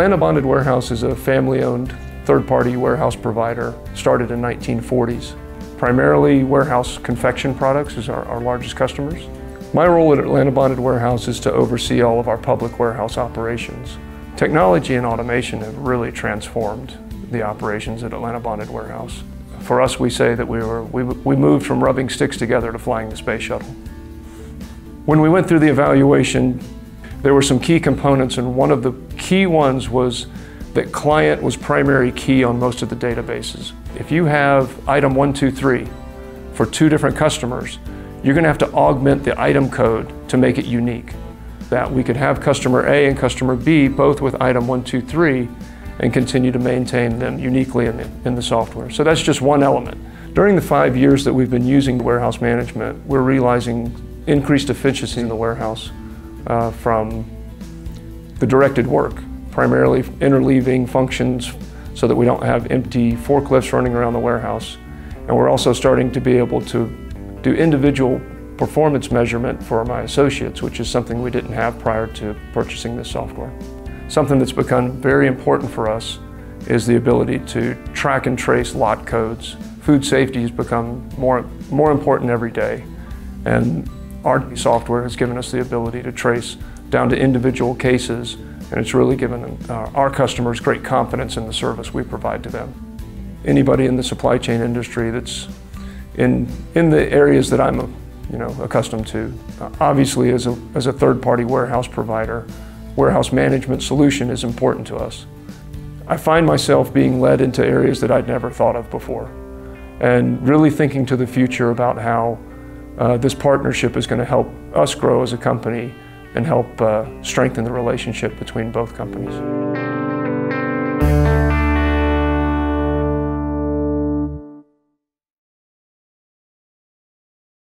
Atlanta Bonded Warehouse is a family-owned third-party warehouse provider started in 1940s. Primarily warehouse confection products is our, our largest customers. My role at Atlanta Bonded Warehouse is to oversee all of our public warehouse operations. Technology and automation have really transformed the operations at Atlanta Bonded Warehouse. For us, we say that we, were, we, we moved from rubbing sticks together to flying the space shuttle. When we went through the evaluation, there were some key components, and one of the key ones was that client was primary key on most of the databases. If you have item 123 for two different customers, you're going to have to augment the item code to make it unique. That we could have customer A and customer B both with item 123 and continue to maintain them uniquely in the, in the software. So that's just one element. During the five years that we've been using warehouse management, we're realizing increased efficiency in the warehouse uh, from the directed work, primarily interleaving functions so that we don't have empty forklifts running around the warehouse. And we're also starting to be able to do individual performance measurement for my associates, which is something we didn't have prior to purchasing this software. Something that's become very important for us is the ability to track and trace lot codes. Food safety has become more, more important every day, and our software has given us the ability to trace down to individual cases, and it's really given uh, our customers great confidence in the service we provide to them. Anybody in the supply chain industry that's in, in the areas that I'm you know, accustomed to. Uh, obviously, as a, as a third-party warehouse provider, warehouse management solution is important to us. I find myself being led into areas that I'd never thought of before and really thinking to the future about how uh, this partnership is going to help us grow as a company and help uh, strengthen the relationship between both companies.